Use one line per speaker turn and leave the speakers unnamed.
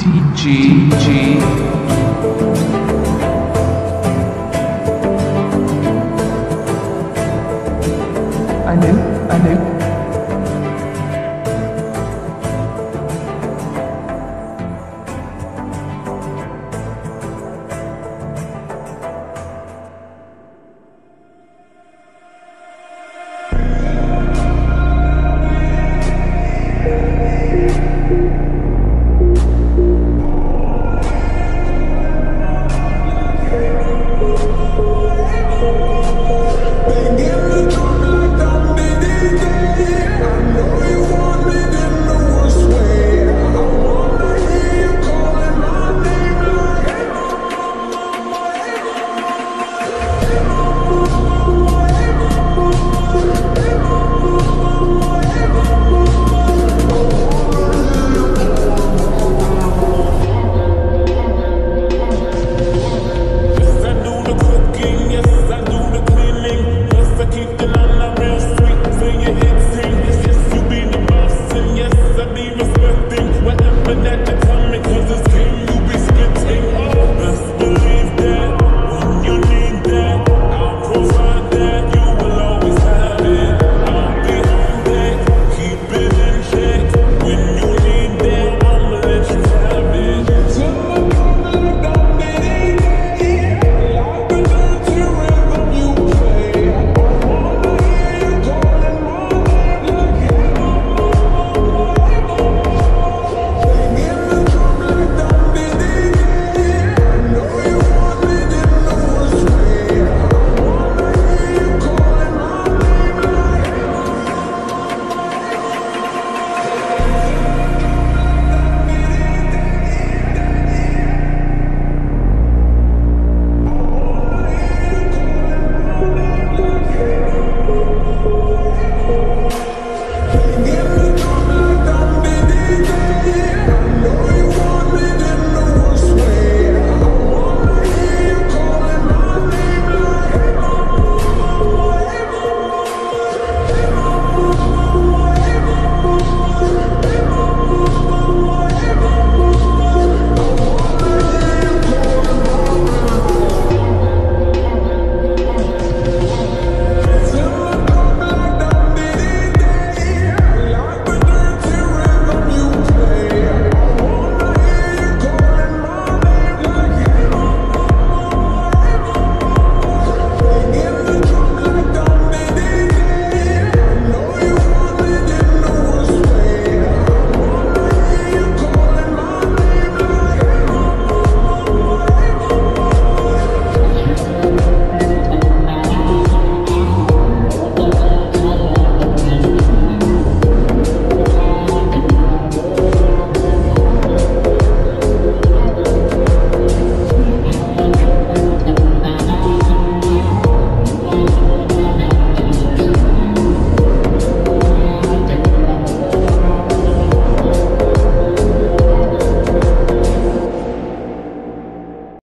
D
G G.
I knew, I
knew.